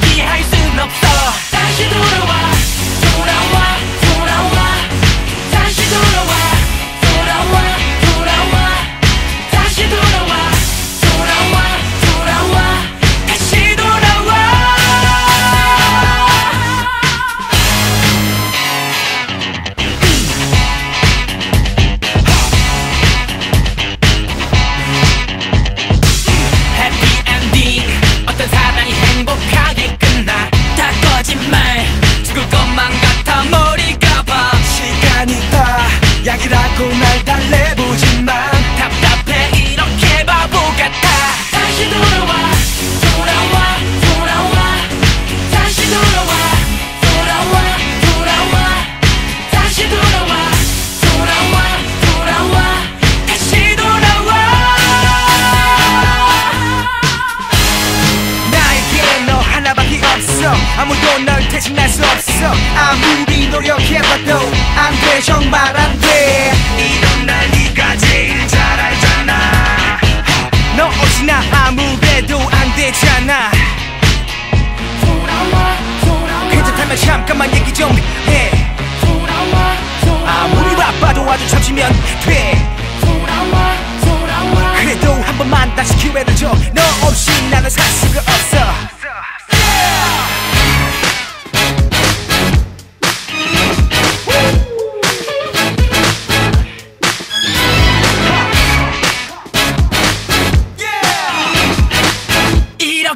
포기할 순 없어. 다시도 아무도 널 대신할 수 없어. 아무리 노력해봐도 안 돼. 정말 안돼. 이런 날 네가 제일 잘 알잖아. 너 어찌나 아무래도 안 되잖아. 괜찮다면 잠깐만 얘기 좀 해. 아무리 바빠도 아주 잠시면 돼. 그래도 한 번만 다시 기회를 줘. 너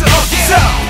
So.